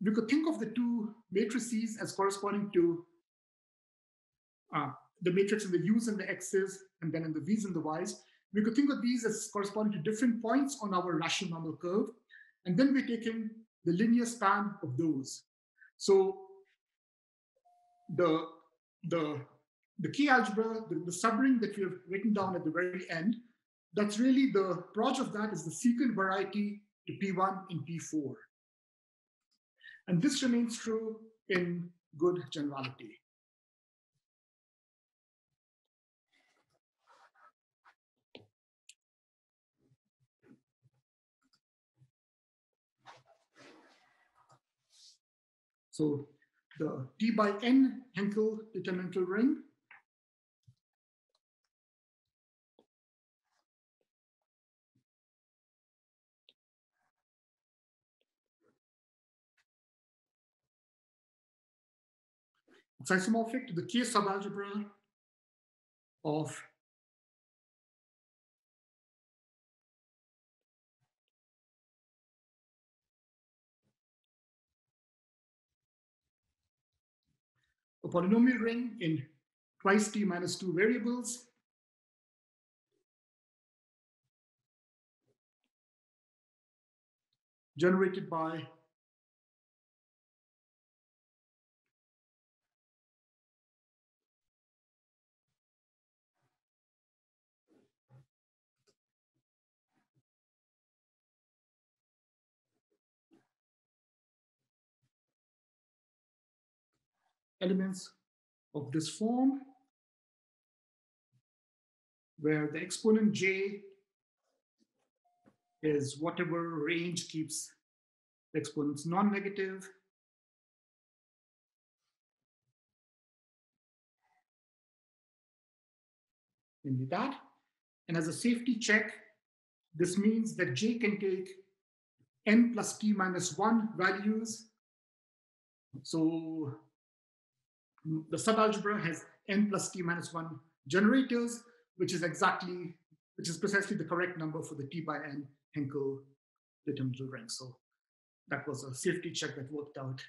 we could think of the two matrices as corresponding to uh, the matrix in the u's and the x's, and then in the v's and the y's. We could think of these as corresponding to different points on our rational normal curve. And then we're taking the linear span of those. So the, the, the K algebra, the, the subring that we have written down at the very end, that's really the product of that is the secant variety to P1 and P4. And this remains true in good generality. So the T by N Hankel determinant ring isomorphic to the K subalgebra of a polynomial ring in twice t minus two variables. generated by elements of this form where the exponent j is whatever range keeps the exponents non-negative. Namely that. And as a safety check, this means that j can take n plus t minus 1 values. So the subalgebra has n plus t minus 1 generators, which is exactly, which is precisely the correct number for the t by n Hankel determinant rank. So that was a safety check that worked out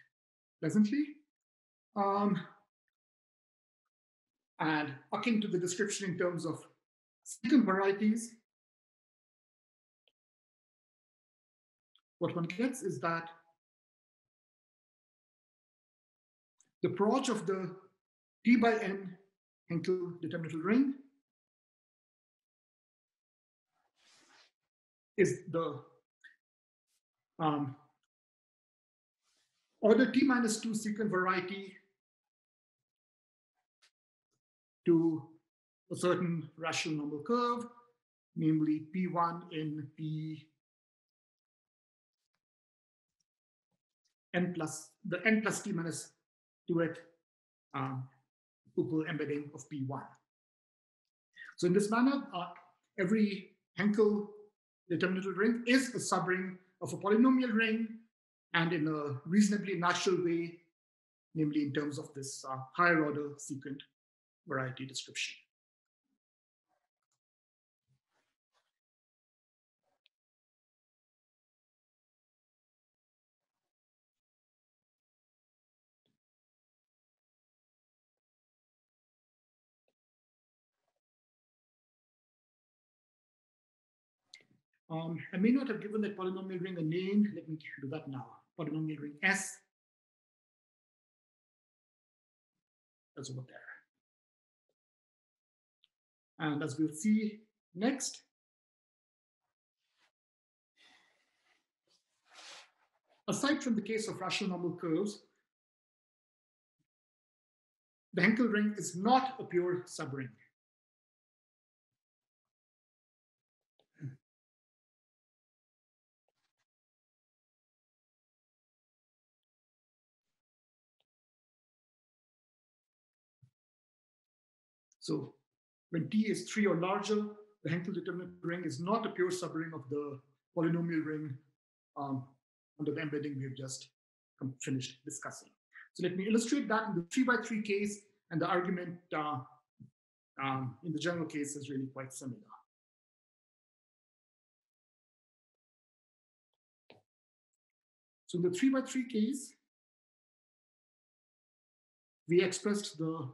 pleasantly. Um, and akin to the description in terms of secant varieties, what one gets is that the Proj of the T by N Hankel determinant ring is the um, order T minus 2 secant variety to a certain rational normal curve, namely P1 in P n plus the n plus t minus 2th um, tuple embedding of P1. So in this manner, uh, every Hankel determinant ring is a subring of a polynomial ring and in a reasonably natural way, namely in terms of this uh, higher order secant variety description. Um, I may not have given that polynomial ring a name. Let me do that now. Polynomial ring S. That's over there. And as we'll see next, aside from the case of rational normal curves, the Hankel ring is not a pure subring. So when T is three or larger, the Hankel determinant ring is not a pure subring of the polynomial ring um, under the embedding we have just finished discussing. So let me illustrate that in the three by three case and the argument uh, um, in the general case is really quite similar. So in the three by three case, we expressed the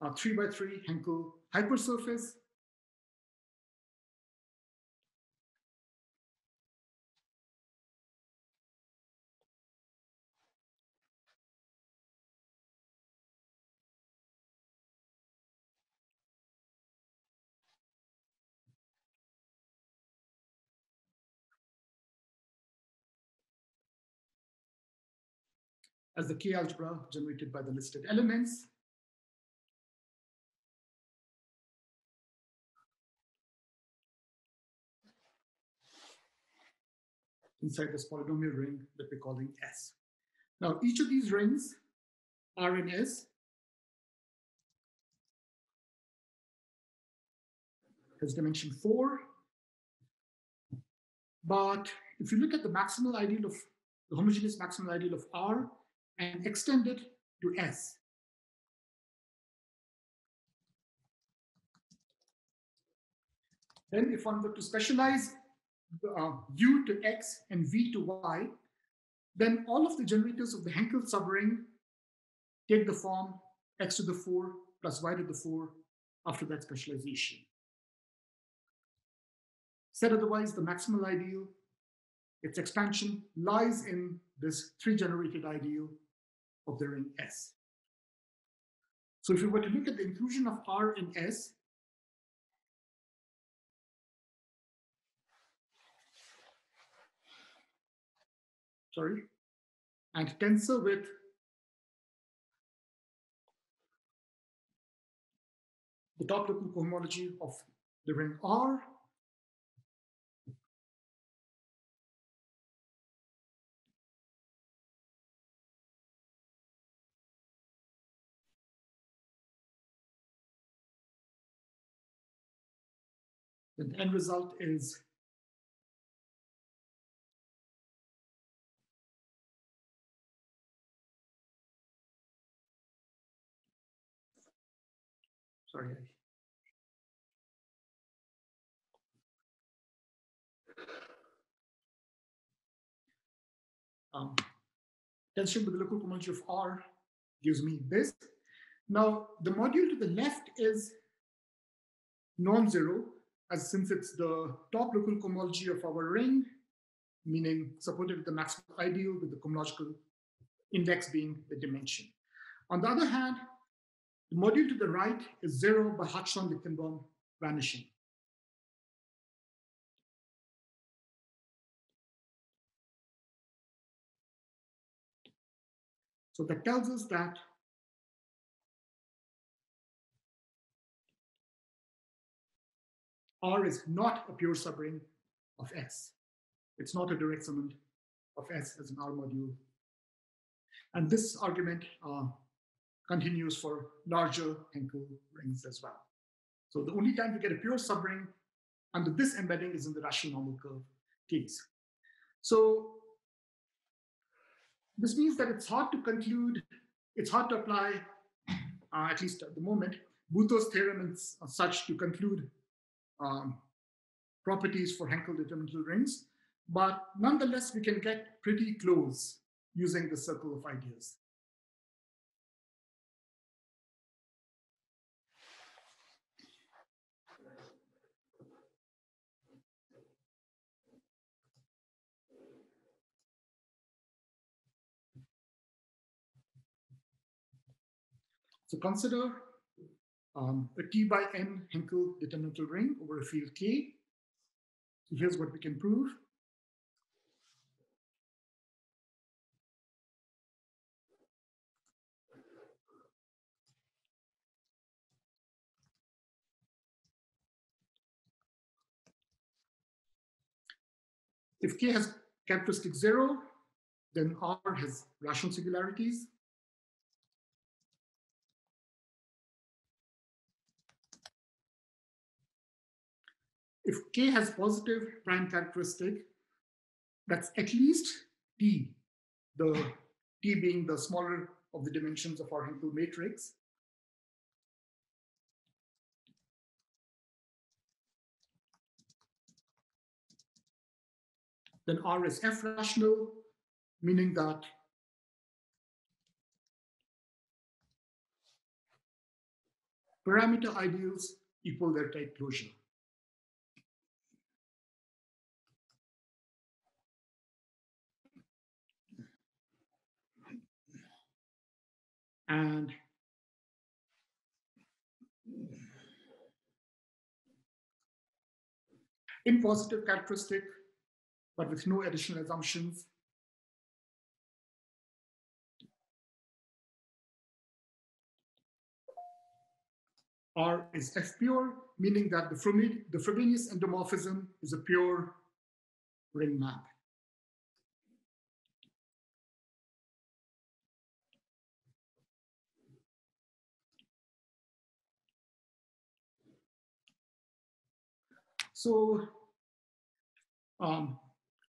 uh, 3 by 3 Hankel hypersurface. as the K algebra generated by the listed elements. Inside this polynomial ring that we're calling S. Now, each of these rings are in S. Has dimension four. But if you look at the maximal ideal of the homogeneous maximal ideal of R and extend it to S, then if one were to specialize uh, u to x and v to y, then all of the generators of the Hankel subring take the form x to the 4 plus y to the 4 after that specialization. Said otherwise, the maximal ideal, its expansion lies in this three generated ideal of the ring S. So if we were to look at the inclusion of R in S, sorry, and tensor with the top local cohomology of the ring R. The end result is sorry. Um, tensor with the local cohomology of R gives me this. Now, the module to the left is non-zero, as since it's the top local cohomology of our ring, meaning supported with the maximum ideal with the cohomological index being the dimension. On the other hand, the module to the right is zero by Hartshorne-Lichtenbaum vanishing. So that tells us that R is not a pure subring of S. It's not a direct summand of S as an R module. And this argument uh, continues for larger Hankel rings as well. So the only time you get a pure subring under this embedding is in the rational normal curve case. So this means that it's hard to conclude, it's hard to apply, uh, at least at the moment, Boutot's theorem and such to conclude um, properties for Hankel determinantal rings, but nonetheless, we can get pretty close using the circle of ideas. So consider um, a T by N Hankel determinantal ring over a field K. So here's what we can prove. If K has characteristic zero, then R has rational singularities. If K has positive prime characteristic, that's at least T, the T being the smaller of the dimensions of our Hankel matrix. Then R is F rational, meaning that parameter ideals equal their tight closure. And in positive characteristic, but with no additional assumptions. R is F pure, meaning that the, the Frobenius endomorphism is a pure ring map. So um,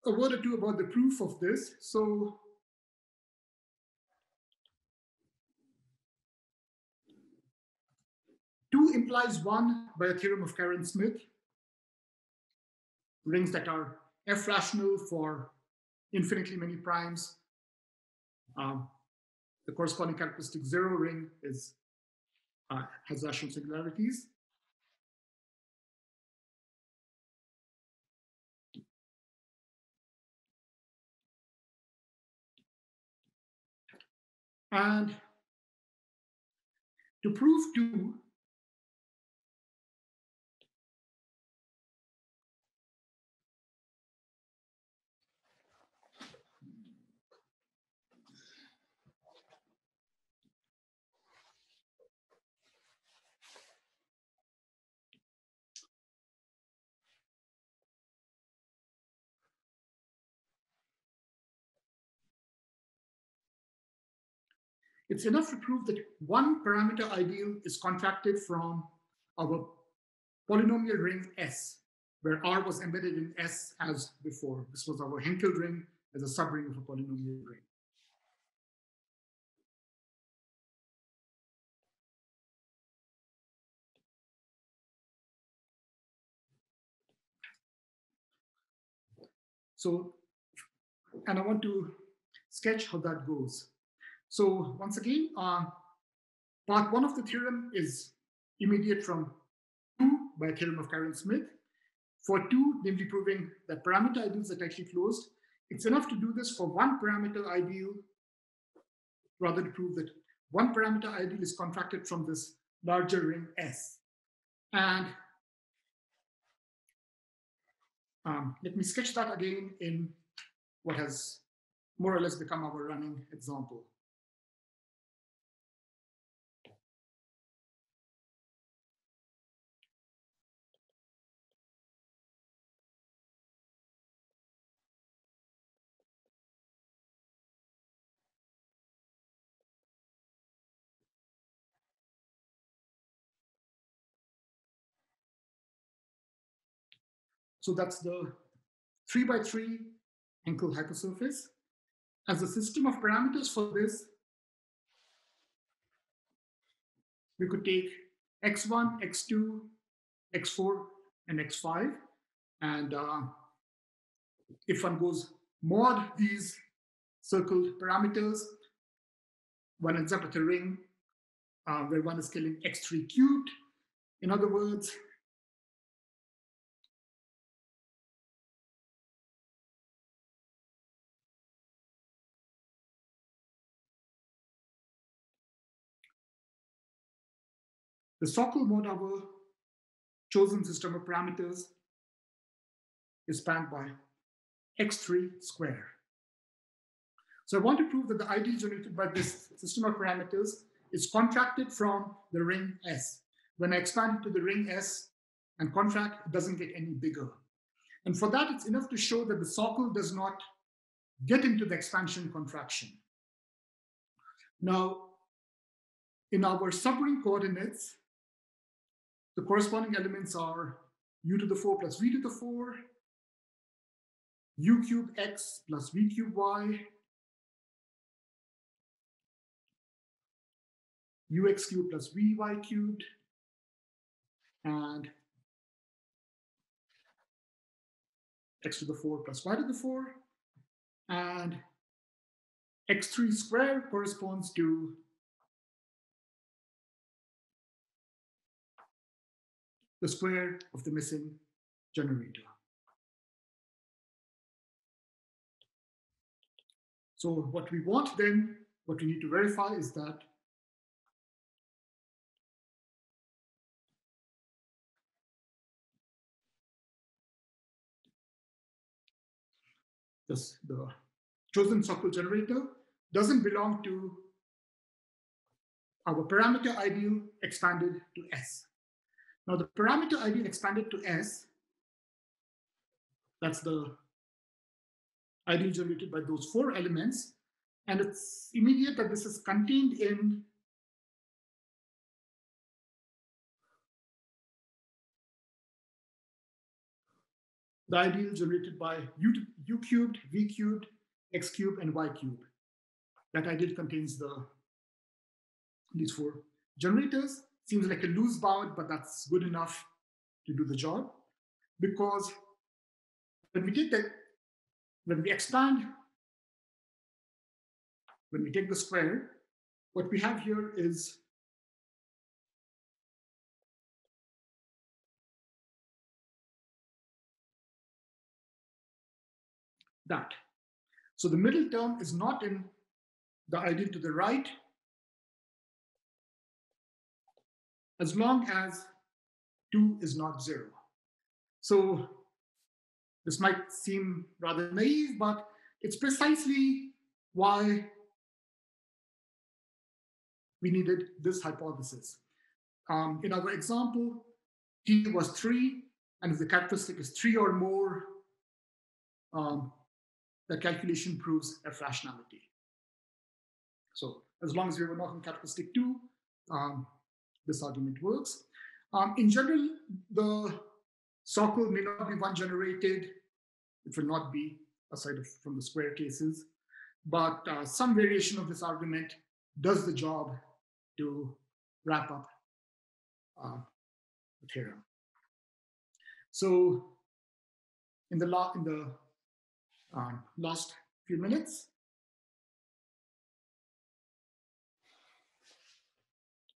a word or two about the proof of this. So two implies one by a theorem of Karen-Smith. Rings that are F rational for infinitely many primes. Um, the corresponding characteristic zero ring is uh, has rational singularities. And to prove two, it's enough to prove that one parameter ideal is contracted from our polynomial ring S, where R was embedded in S as before. This was our Hankel ring as a subring of a polynomial ring. So, and I want to sketch how that goes. So once again, uh, part one of the theorem is immediate from two by theorem of Karen-Smith. For two, namely proving that parameter ideals are tightly closed, it's enough to do this for one parameter ideal, rather to prove that one parameter ideal is contracted from this larger ring S. And um, let me sketch that again in what has more or less become our running example. So that's the three by three Hankel hypersurface. As a system of parameters for this, we could take x1, x2, x4, and x5. And uh, if one goes mod these circled parameters, one ends up with a ring uh, where one is killing x3 cubed. In other words, The Socle mode our chosen system of parameters is spanned by x3 square. So I want to prove that the ideal generated by this system of parameters is contracted from the ring S. When I expand to the ring S and contract, it doesn't get any bigger. And for that, it's enough to show that the Socle does not get into the expansion contraction. Now, in our subring coordinates, the corresponding elements are u to the 4 plus v to the 4, u cube x plus v cube y, ux cubed plus vy cubed, and x to the 4 plus y to the 4, and x3 squared corresponds to the square of the missing generator. So what we want then, what we need to verify is that this, the chosen Socle generator doesn't belong to our parameter ideal expanded to S. Now the parameter ideal expanded to S, that's the ideal generated by those four elements. And it's immediate that this is contained in the ideal generated by u, u cubed, v cubed, x cubed, and y cubed. That ideal contains the these four generators. Seems like a loose bound, but that's good enough to do the job. Because when we take the, when we expand, when we take the square, what we have here is that. So the middle term is not in the ideal to the right, as long as 2 is not 0. So this might seem rather naive, but it's precisely why we needed this hypothesis. Um, in our example, t was 3, and if the characteristic is 3 or more, um, the calculation proves F rationality. So as long as we were not in characteristic two, um, this argument works. Um, in general, the socle may not be one generated. It will not be aside of, from the square cases, but uh, some variation of this argument does the job to wrap up uh, the theorem. So in the, la- in the uh, last few minutes,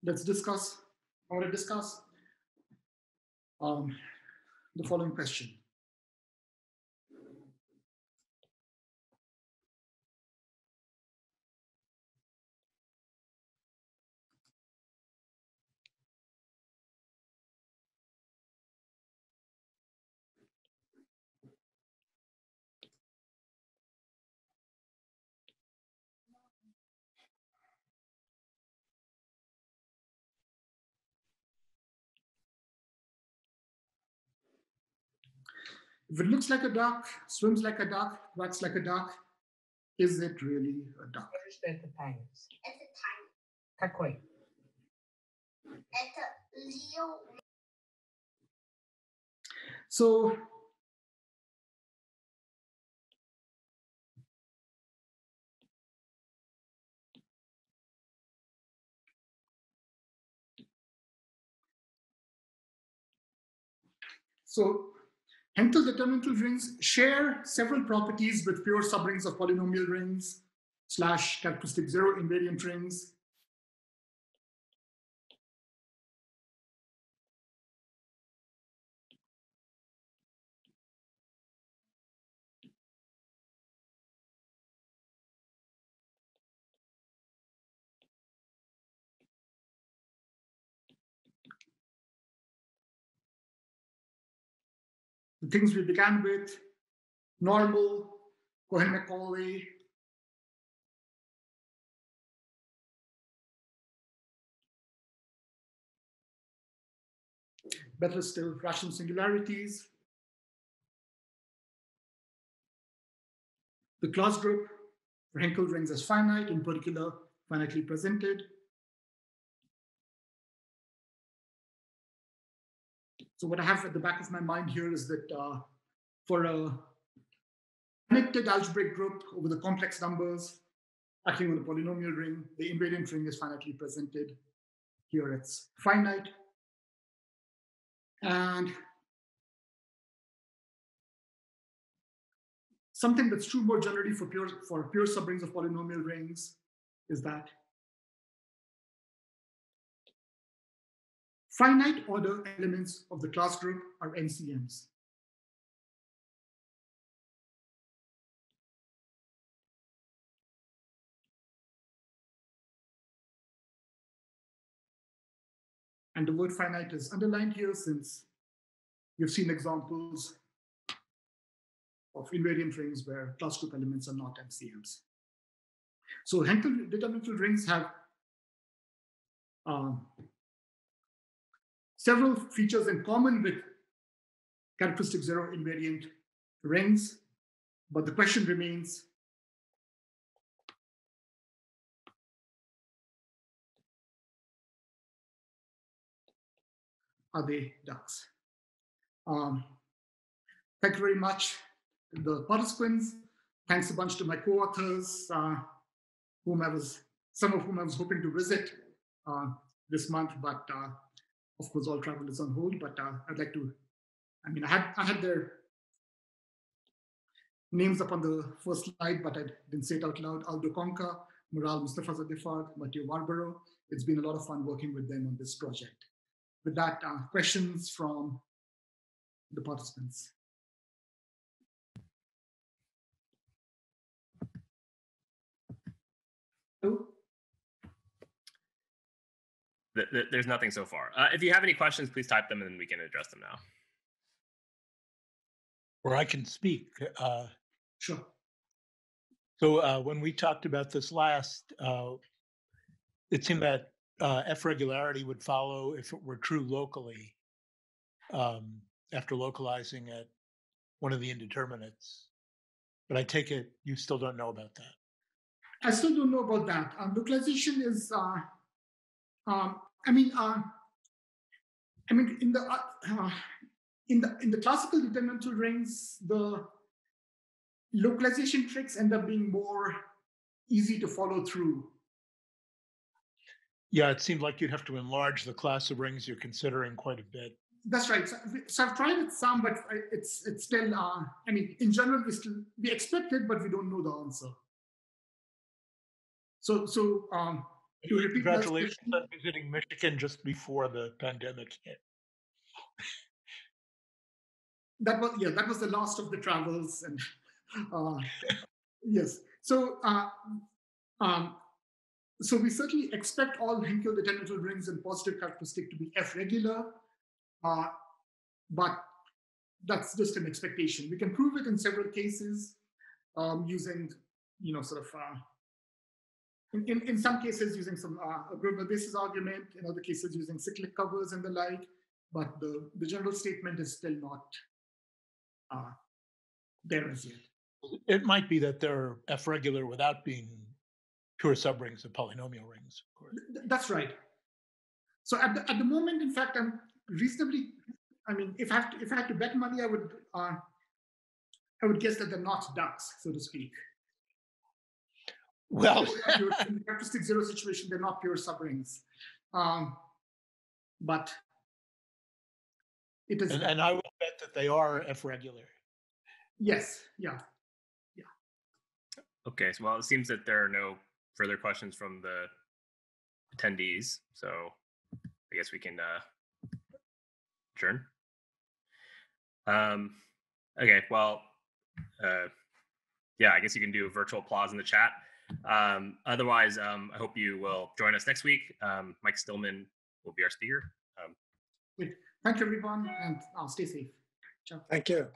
let's discuss, to discuss um, the following question. If it looks like a duck, swims like a duck, quacks like a duck, is it really a duck? Understand the times. At the time, Какой? это Leo So So Hankel determinant rings share several properties with pure subrings of polynomial rings slash characteristic zero invariant rings. The things we began with normal, Cohen Macaulay, better still, rational singularities. The class group for Hankel rings as finite, in particular, finitely presented. So what I have at the back of my mind here is that uh, for a connected algebraic group over the complex numbers acting on a polynomial ring, the invariant ring is finitely presented. Here it's finite. And something that's true more generally for pure, for pure subrings of polynomial rings is that finite order elements of the class group are MCMs. And the word finite is underlined here since you've seen examples of invariant rings where class group elements are not MCMs. So Hankel determinant rings have um, several features in common with characteristic zero invariant rings, but the question remains, are they ducks? Um, thank you very much the participants. Thanks a bunch to my co-authors, uh, whom I was, some of whom I was hoping to visit uh, this month, but uh, of course all travel is on hold. But uh, I'd like to, I mean, I had I had their names up on the first slide, but I didn't say it out loud. Aldo Conca, Maral Mostafazadehfard, Matteo Varbaro. It's been a lot of fun working with them on this project. With that, uh, questions from the participants. Oh, Th- th- There's nothing so far. Uh, if you have any questions, please type them and we can address them now. Or I can speak. Uh, sure. So uh, when we talked about this last, uh, it seemed that uh, F regularity would follow if it were true locally um, after localizing at one of the indeterminates. But I take it you still don't know about that. I still don't know about that. Um, localization is, uh, um, I mean, uh, I mean, in the uh, uh, in the in the classical determinantal rings, the localization tricks end up being more easy to follow through. Yeah, it seemed like you'd have to enlarge the class of rings you're considering quite a bit. That's right. So, so I've tried it some, but it's it's still. Uh, I mean, in general, we still we expect it, but we don't know the answer. So so um, to repeat my Congratulations on visiting Michigan just before the pandemic hit. that was yeah that was the last of the travels and uh, yes so uh, um, so we certainly expect all Hankel determinantal rings and positive characteristic to be F regular, uh, but that's just an expectation. We can prove it in several cases um, using, you know, sort of, uh, in, in, in some cases using some uh, a Gröbner basis argument, in other cases using cyclic covers and the like, but the, the general statement is still not uh, there as yet. It might be that they're F regular without being pure subrings of polynomial rings, of That's right. So at the, at the moment, in fact, I'm reasonably. I mean, if I have to, if I had to bet money, I would uh, I would guess that they're not ducks, so to speak. Well, Pure- in the characteristic zero situation, they're not pure subrings, um, but it is. and, and I will bet that they are F regular. yes, yeah. yeah. Okay, so well, it seems that there are no further questions from the attendees, so I guess we can uh, adjourn. Um, okay, well, uh, yeah, I guess you can do a virtual applause in the chat. Um, otherwise, um, I hope you will join us next week. Um, Mike Stillman will be our speaker. Um, Thank you, everyone, and uh, stay safe. Ciao. Thank you.